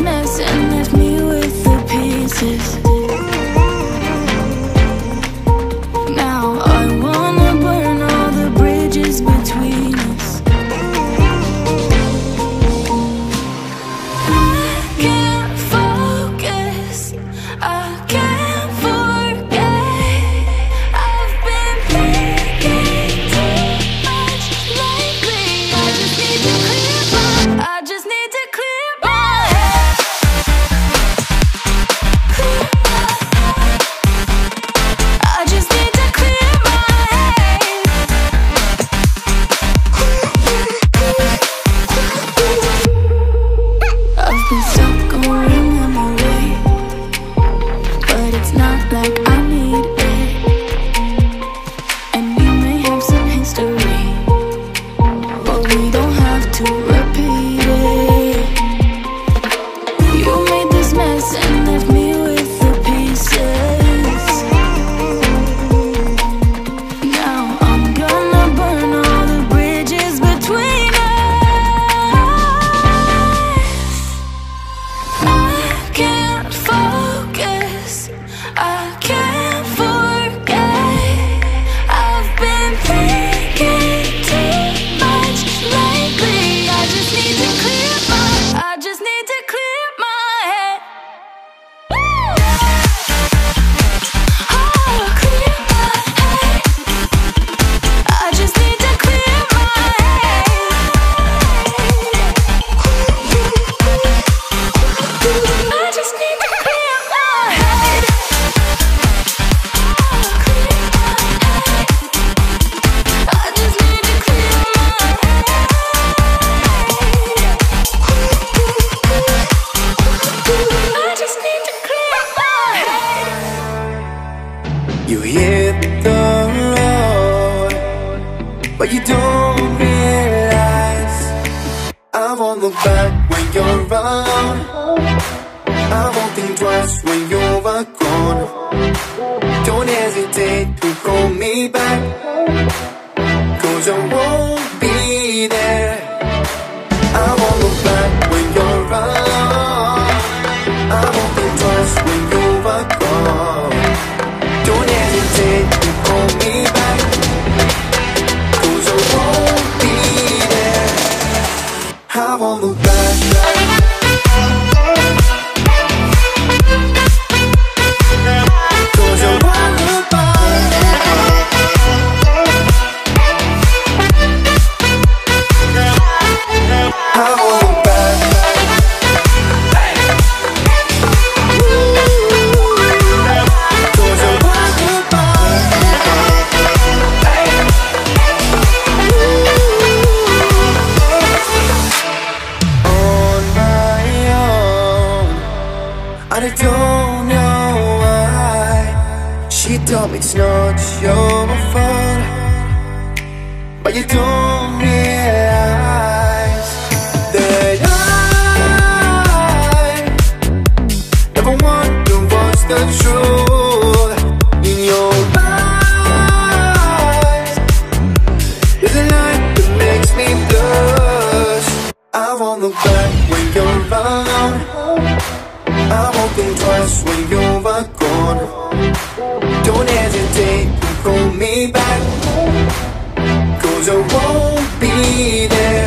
Christmas and look back when you're around. I won't think twice when you're gone. Don't hesitate to call me back. Cause I won't I don't know why She told me it's not your fault. But you told me I I never the truth in your eyes. Light that makes me blush? I back when you're around. I twice when you're gone. Don't hesitate to call me back, cause I won't be there.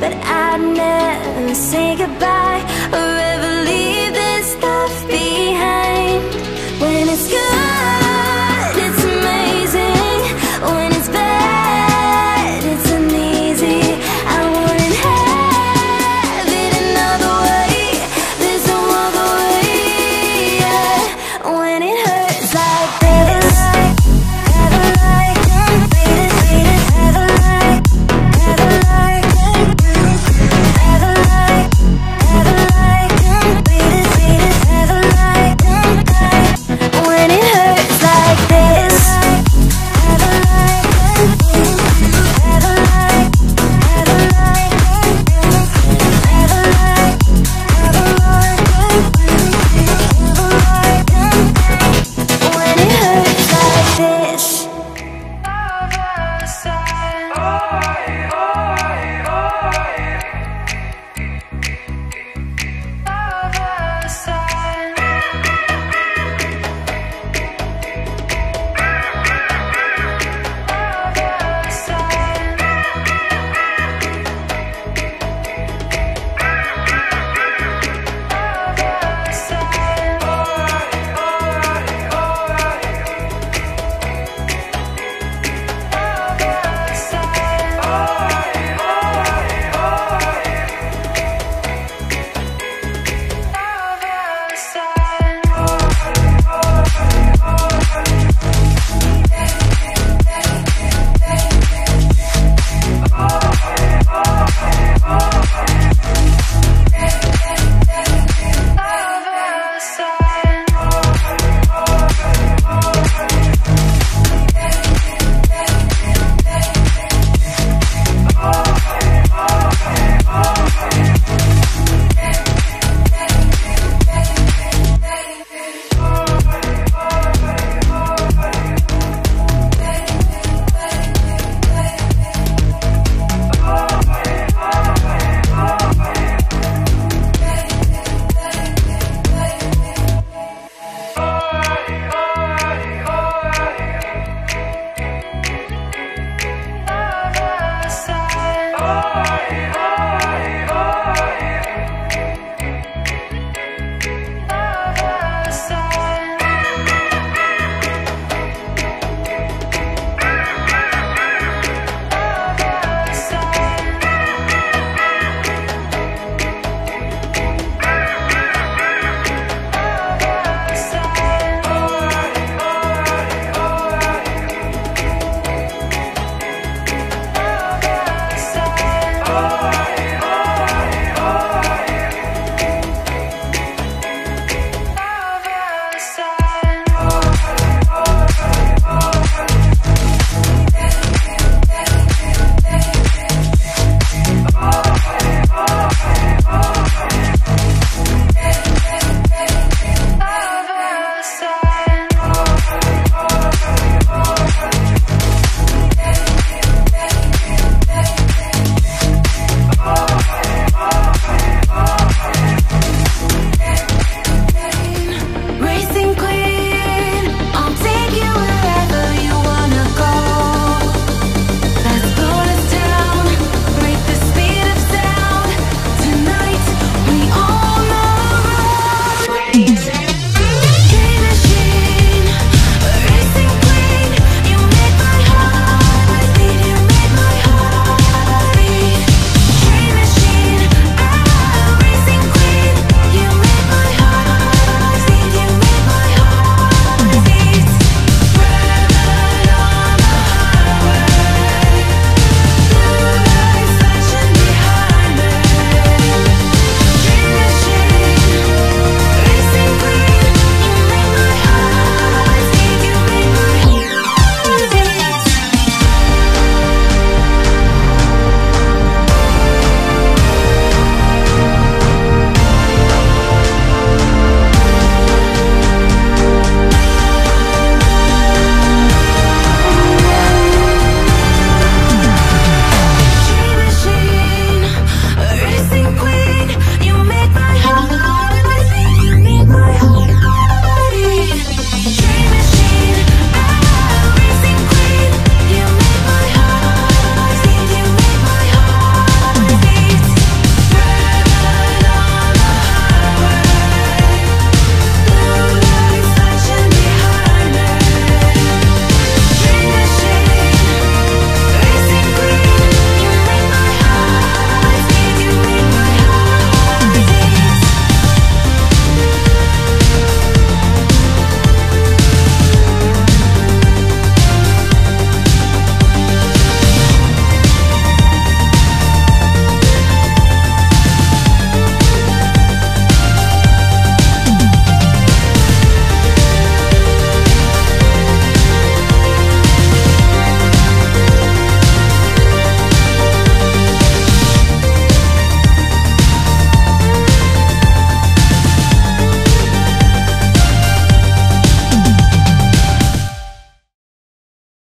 But I'd never say goodbye or ever leave this stuff behind when it's good.